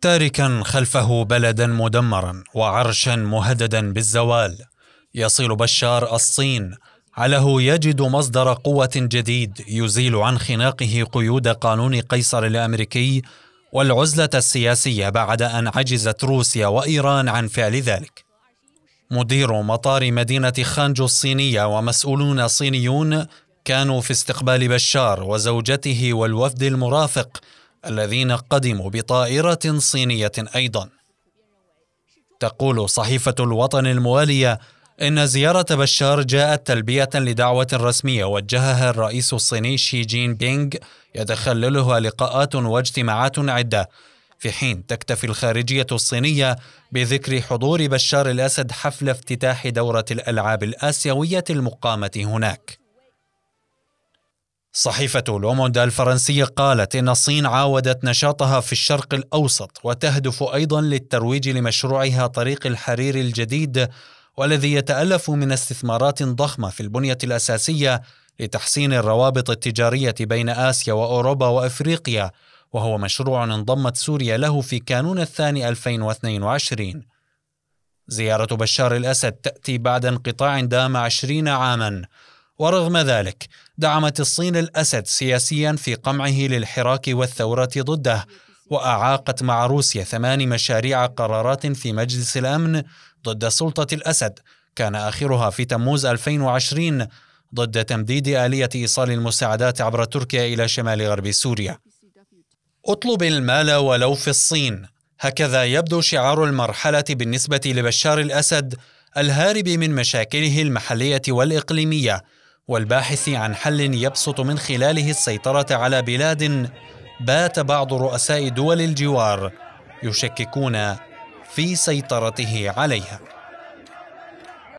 تاركا خلفه بلدا مدمرا وعرشا مهددا بالزوال يصل بشار الصين عله يجد مصدر قوة جديد يزيل عن خناقه قيود قانون قيصر الأمريكي والعزلة السياسية بعد أن عجزت روسيا وإيران عن فعل ذلك. مدير مطار مدينة خانجو الصينية ومسؤولون صينيون كانوا في استقبال بشار وزوجته والوفد المرافق الذين قدموا بطائرة صينية أيضا. تقول صحيفة الوطن الموالية إن زيارة بشار جاءت تلبية لدعوة رسمية وجهها الرئيس الصيني شي جين بينغ يتخللها لقاءات واجتماعات عدة في حين تكتفي الخارجية الصينية بذكر حضور بشار الأسد حفل افتتاح دورة الألعاب الآسيوية المقامة هناك. صحيفة لوموند الفرنسية قالت إن الصين عاودت نشاطها في الشرق الأوسط وتهدف أيضا للترويج لمشروعها طريق الحرير الجديد والذي يتألف من استثمارات ضخمة في البنية الأساسية لتحسين الروابط التجارية بين آسيا وأوروبا وإفريقيا وهو مشروع انضمت سوريا له في كانون الثاني 2022 زيارة بشار الأسد تأتي بعد انقطاع دام عشرين عاما. ورغم ذلك دعمت الصين الأسد سياسيا في قمعه للحراك والثورة ضده وأعاقت مع روسيا ثمان مشاريع قرارات في مجلس الأمن ضد سلطة الأسد كان آخرها في تموز 2020 ضد تمديد آلية إيصال المساعدات عبر تركيا إلى شمال غرب سوريا. اطلب المال ولو في الصين، هكذا يبدو شعار المرحلة بالنسبة لبشار الأسد الهارب من مشاكله المحلية والإقليمية، والباحث عن حل يبسط من خلاله السيطرة على بلاد بات بعض رؤساء دول الجوار يشككون في سيطرته عليها.